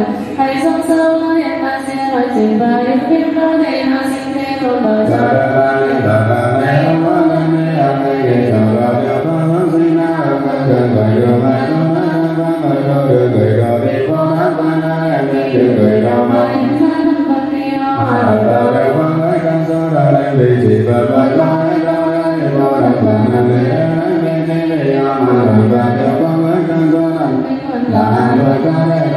đời hãy sống sâu hiện ta sẽ nói chuyện và yêu biết có thể nó sinh thêm một bờ Thank you.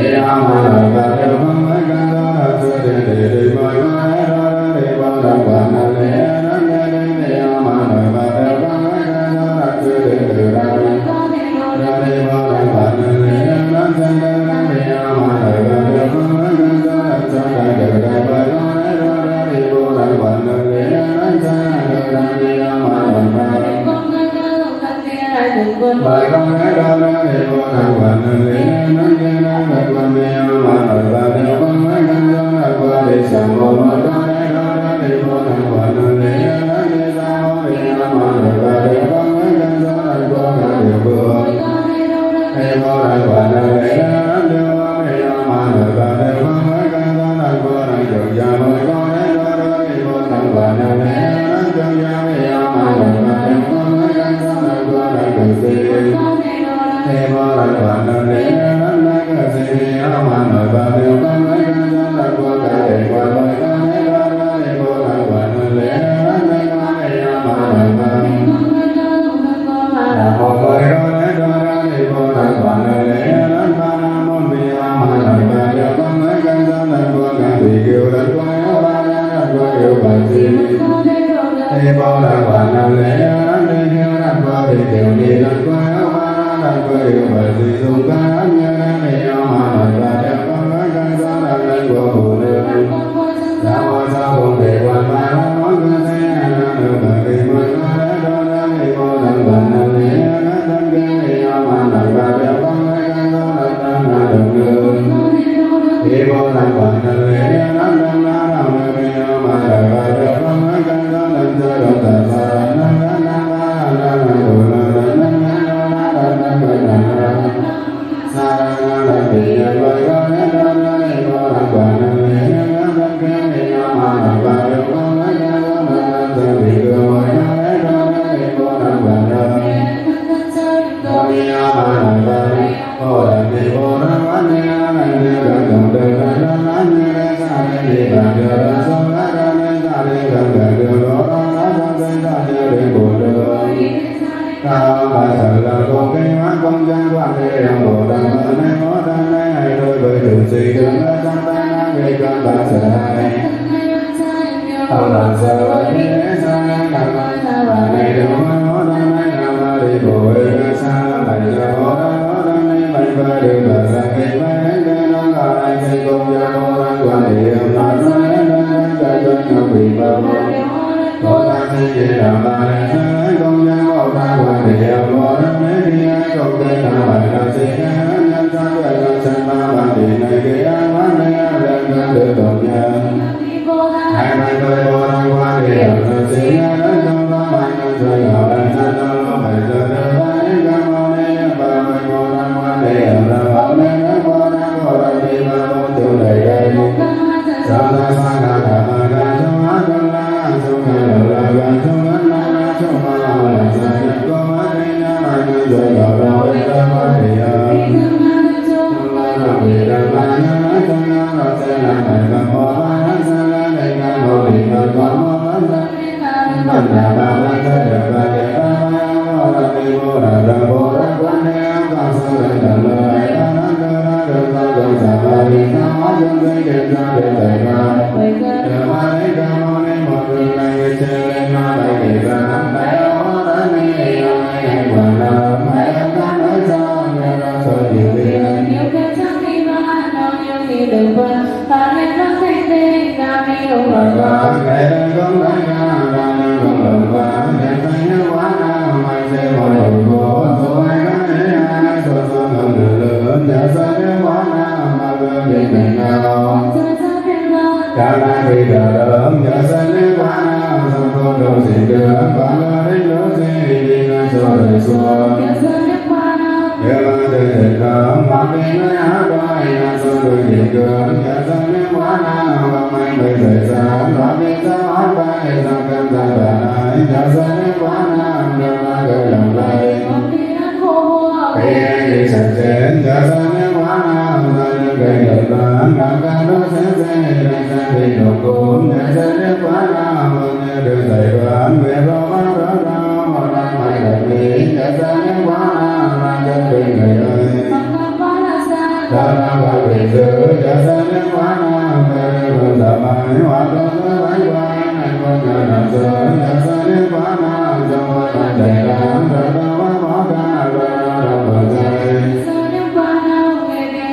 Yeah. cực la ba na ba yêu bà thi ni bo đà bà nam lễ á ni ha ba thì tiểu ni lăng quá ba na ba yêu bà thi dung ca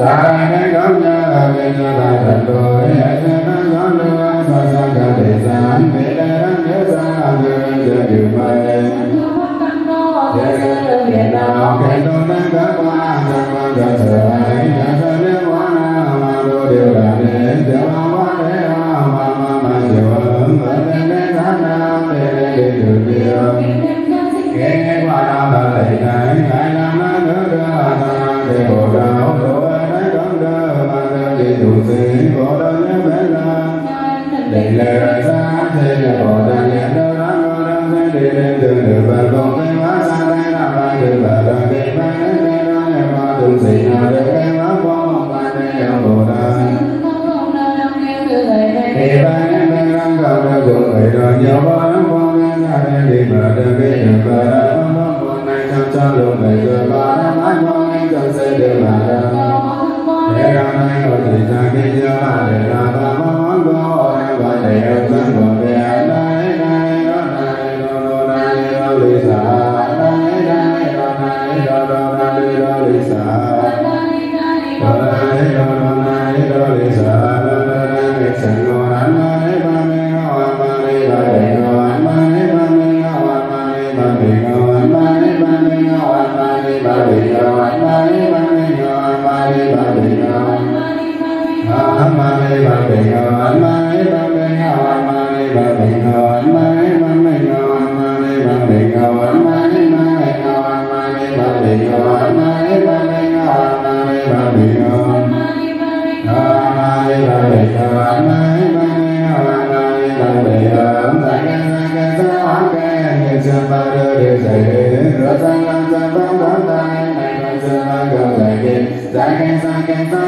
tarde. Bhagavato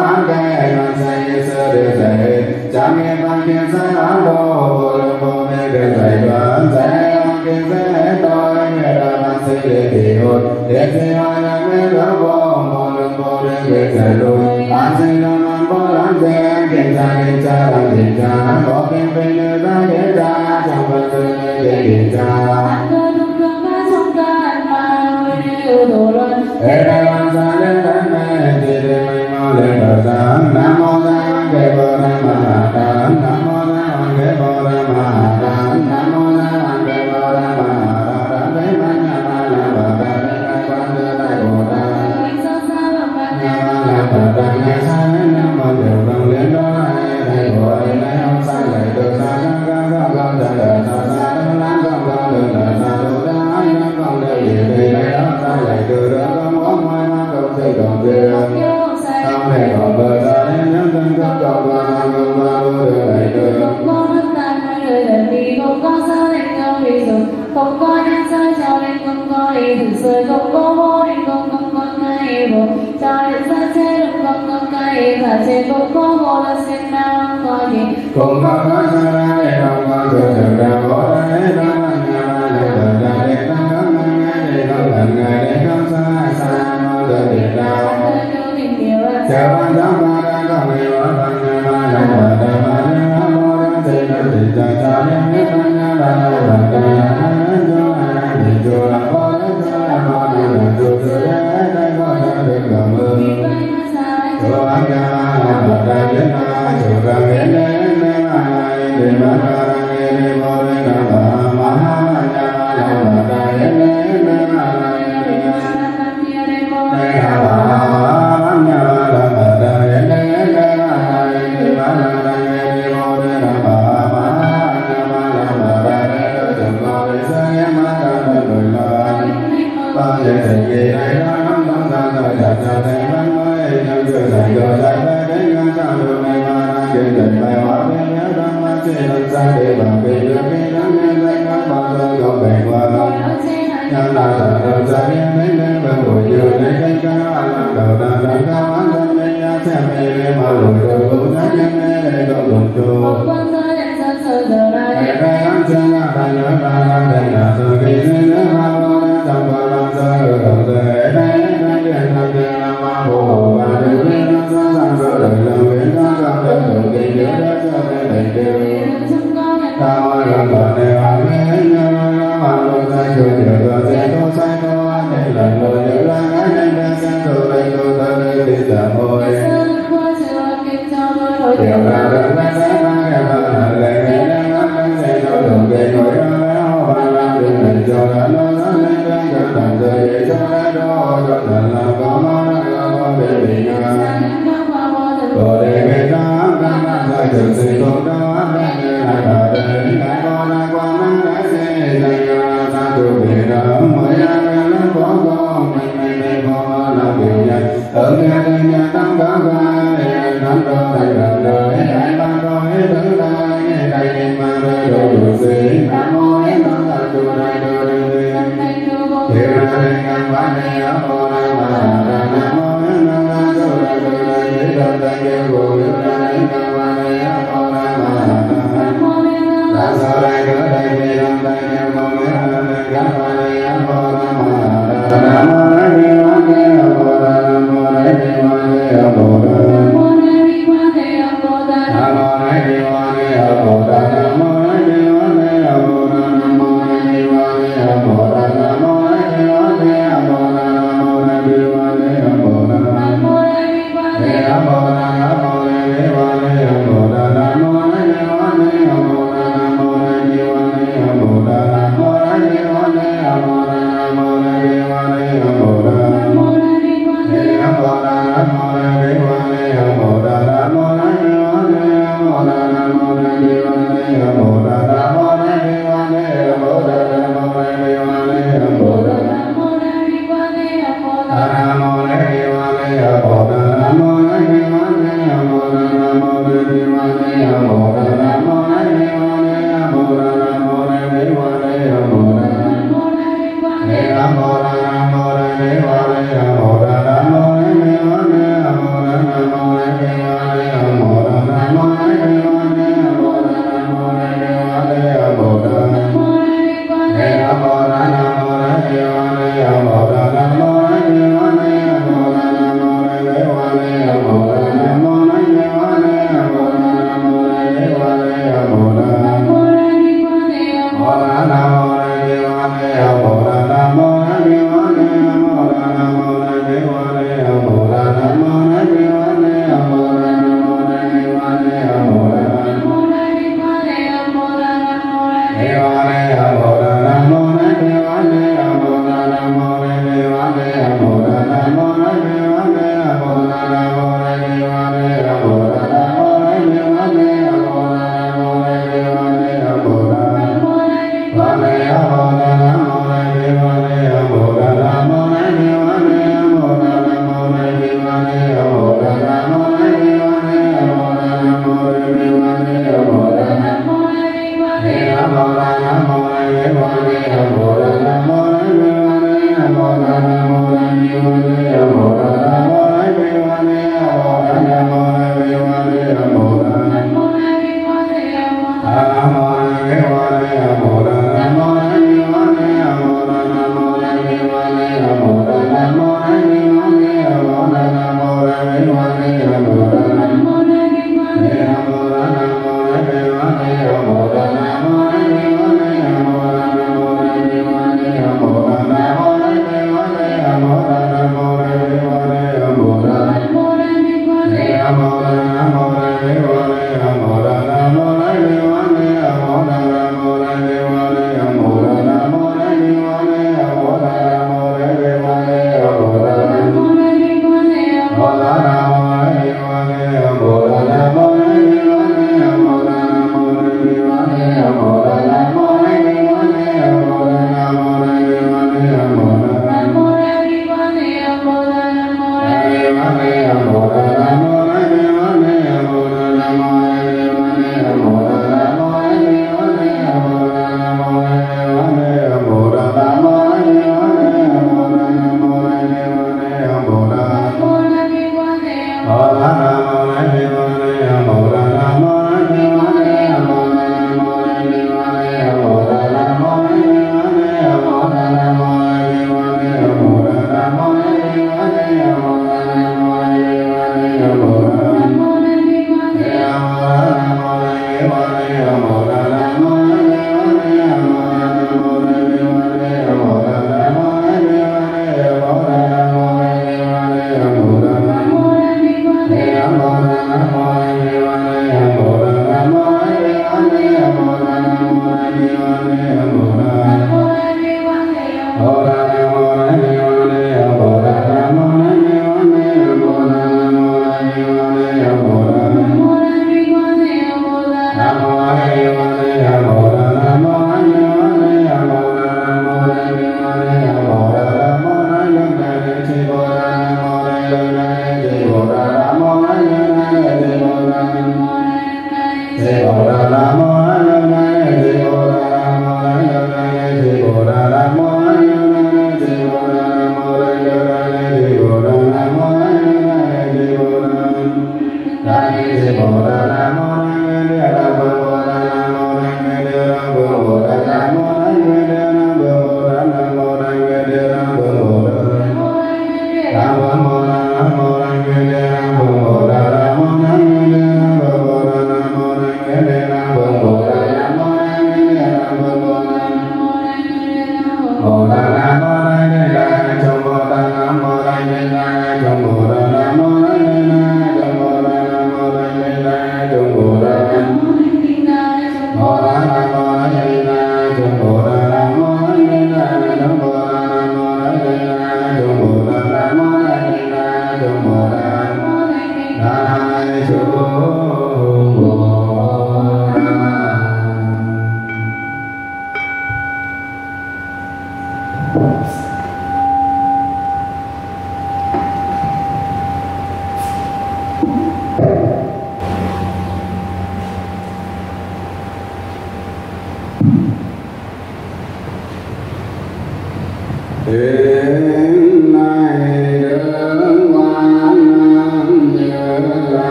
an kê nan say sơ đề say cha nghe ban kiên say an đô vô lượng vô mê đề say đoàn say an kiên say tôi nghe đà nan say đề thị hồn đề say hoa nam mê đá vô vô lượng vô đề về say đôi an say đà nan vô lan say kiên say kiên cha lan thiện cha có kiên phi nữ ta kiên cha trong vật tư nữ kiên kiên cha Hãy subscribe cho kênh Ghiền Mì Gõ Để không bỏ lỡ những ở ngay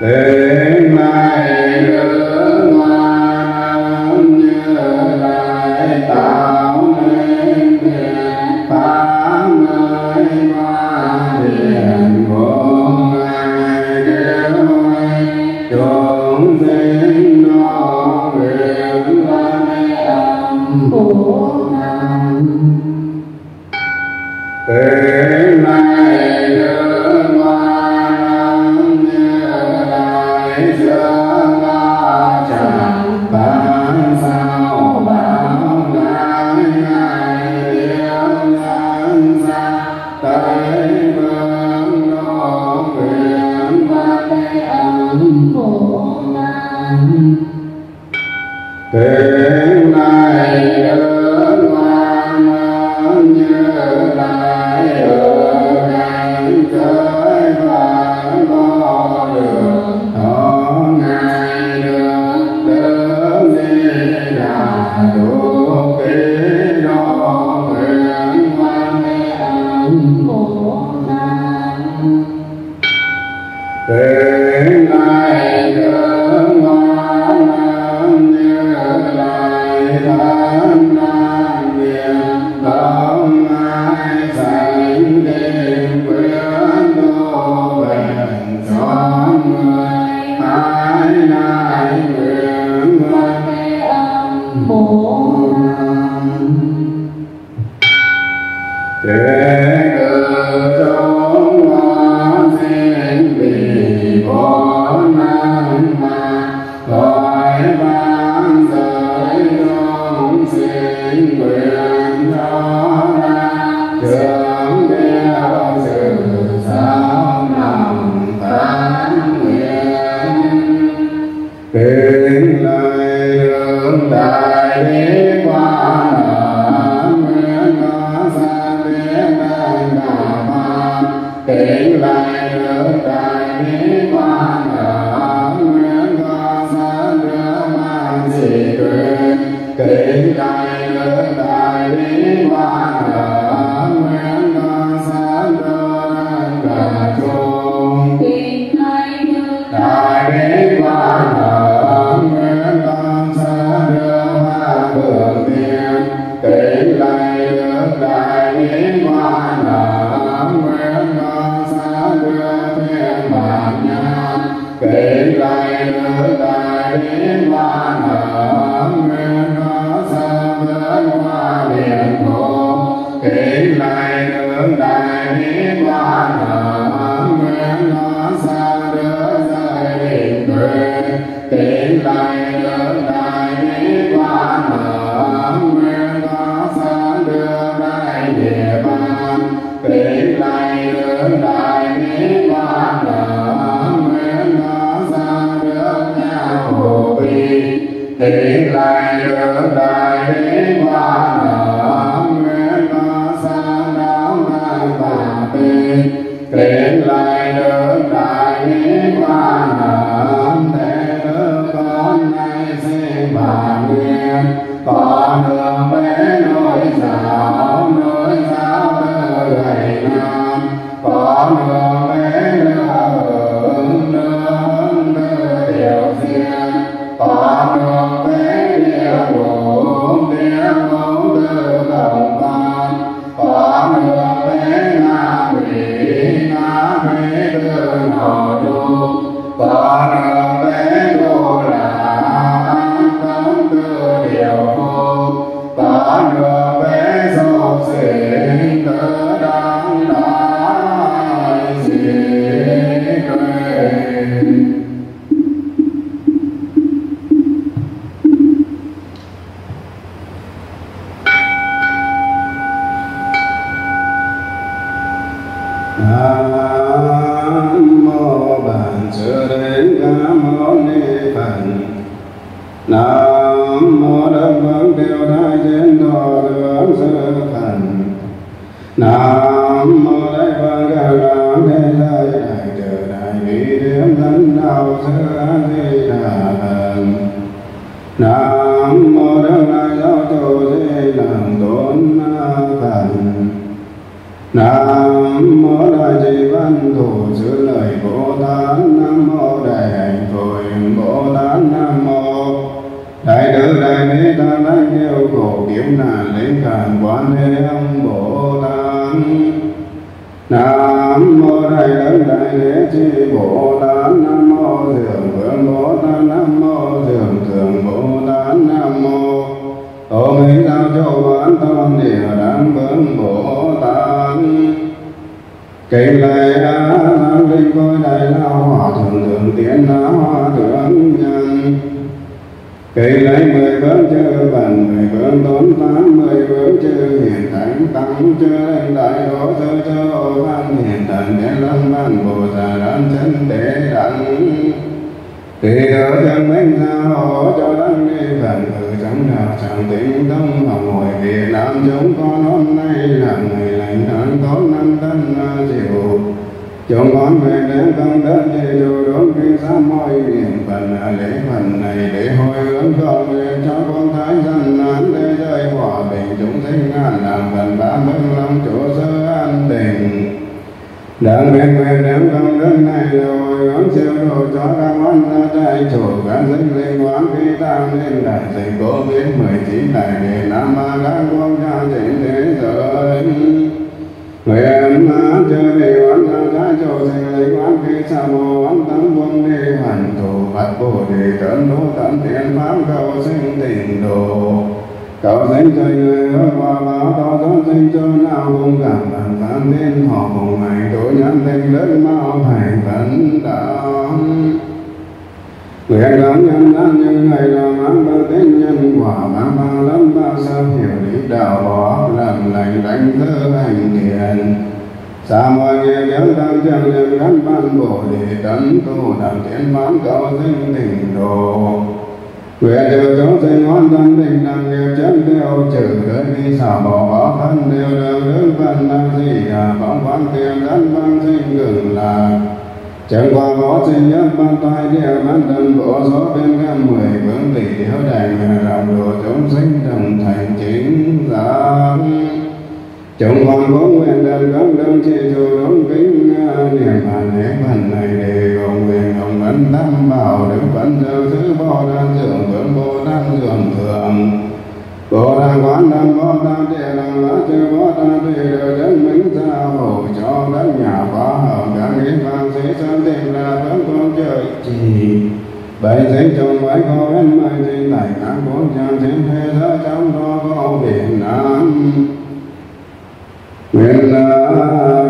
Thế mai được Chúng con về đến công đất thì đủ đúng khi sám mọi niệm phần lễ phần này để hồi hướng cầu nguyện cho con thái dân an thế giới hòa bình chúng sinh an làm phần ba mươi lòng chỗ sơ an tình Đặng biệt nguyện đến công đức này rồi hướng siêu độ cho các món gia đại chủ. Các sinh linh quán khi tăng lên đại dịch cố biến mười chín này để nam ba các quốc gia trên thế giới. Nguyện má chư vị quán gia trái linh quán vi sa mô quán tấn quân đi hành thủ Phật Bồ Đề tấn đô tấn thiện pháp cầu sinh tịnh độ Cầu sinh cho người ước hòa báo to gió sinh cho nào cũng cảm bằng tán thiên họ cùng ngày tối nhân tinh lớn mau thành tấn đạo Nguyện cảm nhân an nhân ngày làm ăn ba tín nhân quả, ba ba lắm bao sao hiểu lý đạo bỏ, làm lành đánh thơ hành thiện Sa mô nghiệp nhớ tam chân lực gắn ban bồ đề tấn tu đẳng thiện mãn cầu sinh tịnh độ Nguyện trừ chúng sinh hoan thân tình đẳng nghiệp chân tiêu trừ đơn đi xả bỏ bỏ thân đều đường đức văn năng di đà, phóng quan tiền đất văn sinh ngừng lạc. Chẳng qua võ sinh nhất ban tai địa ban thân bộ số bên ngam mười vương tỷ hiếu đành làm đồ chúng sinh đồng thành chính giác. Chúng con cũng nguyện đơn các đơn chi chủ đúng kính à, niệm bàn lễ phần này để cầu nguyện đồng ấn tam bảo đức vẫn sư thứ bồ tát dường vương bồ tát dường thượng. Bồ tát quán đàn bồ tát địa đàn lá chư bồ tát tùy đều đến minh gia hộ cho các nhà phá hợp các nghĩ vàng sĩ sanh tìm ra vẫn con trời trì Bảy thế trùng bảy có bên mai trên này các bốn trang trên thế giới trong đó có Việt Nam. Nguyện là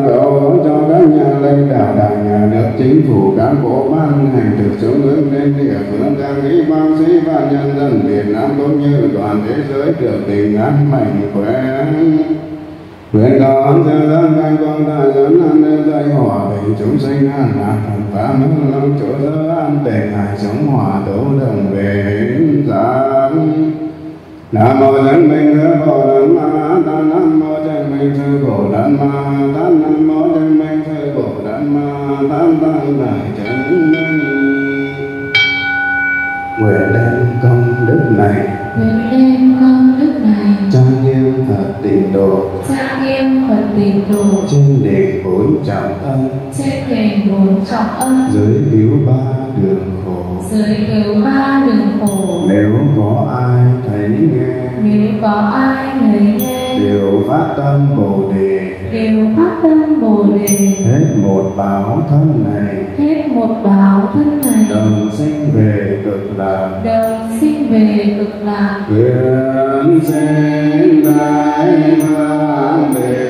cầu cho các nhà lãnh đạo đảng, nhà nước, chính phủ, cán bộ ban hành từ xuống hướng đến địa phương, các ý bác sĩ và nhân dân Việt Nam cũng như toàn thế giới được bình an, mạnh khỏe. Nguyện cầu an cho dân canh con đại dân an nên dạy hòa bình chúng sinh an lạc thần phá nước lâm chỗ giới an tề hải sống hòa tố đồng về hình dạng nam mô chân minh thư bồ đàn ma ta nam mô chân minh thư bồ đàn ma ta nam mô chân minh thư bồ đàn ma ta tăng đại chân minh nguyện đem công đức này Nguyện đem công đức này trang nghiêm phật tịnh độ trang nghiêm Phật tịnh độ trên đền bốn trọng ân trên đền bốn trọng ân dưới yếu ba đường khổ dưới cứu ba đường khổ nếu có ai thấy nghe nếu có ai thấy nghe đều phát tâm bồ đề. đều phát tâm bồ đề. Hết một báo thân này. Hết một báo thân này. Đồng sinh về cực lạc. Đồng sinh về cực lạc. Nguyện sinh đại văn tình